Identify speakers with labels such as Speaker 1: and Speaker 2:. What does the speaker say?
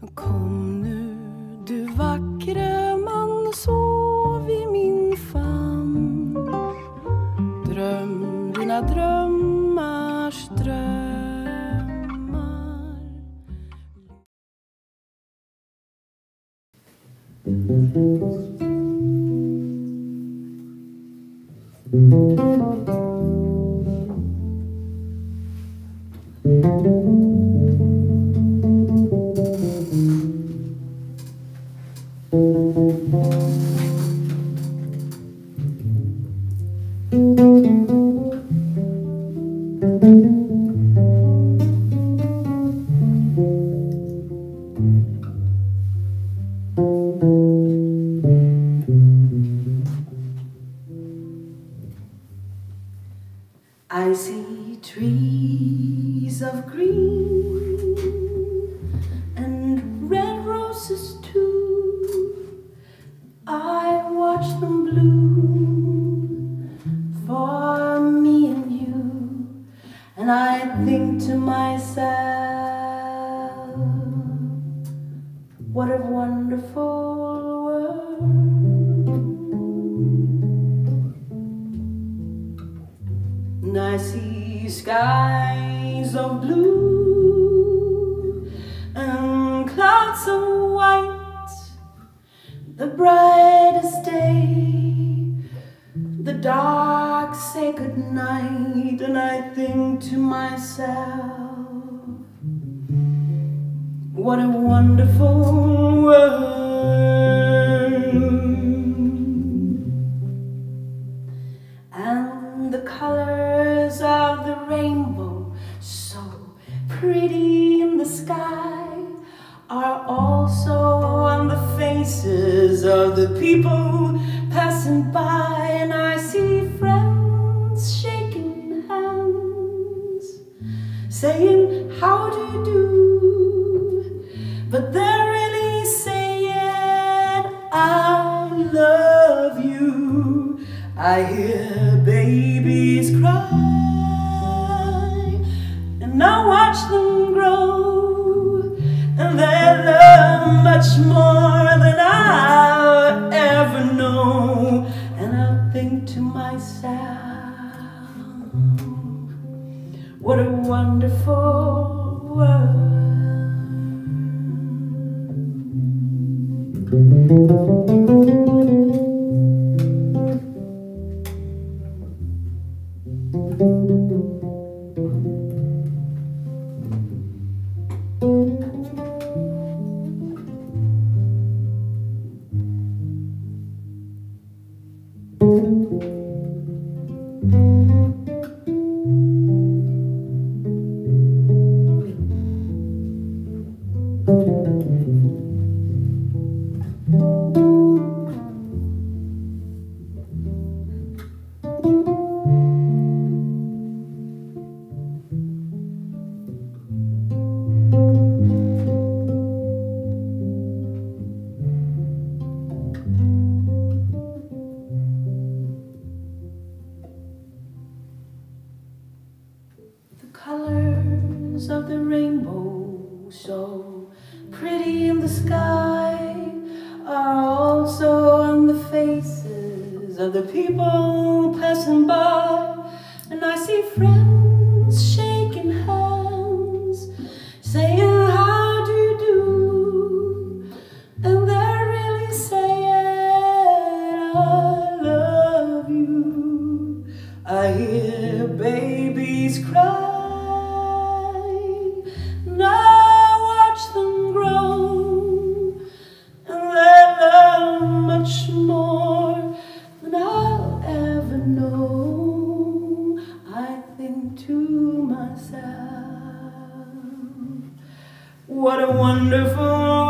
Speaker 1: Kom nu du vackre man, sov i min famn. Dröm dina drömmars drömmar.
Speaker 2: Mm. See trees of green and red roses too. I watch them bloom for me and you, and I think to myself, skies of blue and clouds of white, the brightest day, the dark say good night, and I think to myself, what a wonderful world. Are also on the faces of the people passing by. And I see friends shaking hands, saying, How do you do? But they're really saying, I love you. I hear babies cry, and I watch them much more than I'll ever know. And I think to myself, what a wonderful world. The of the rainbow, so pretty in the sky, are also on the faces of the people passing by. And I see friends shaking hands, saying, How do you do? And they're really saying, I love you. I hear babies cry, myself, what a wonderful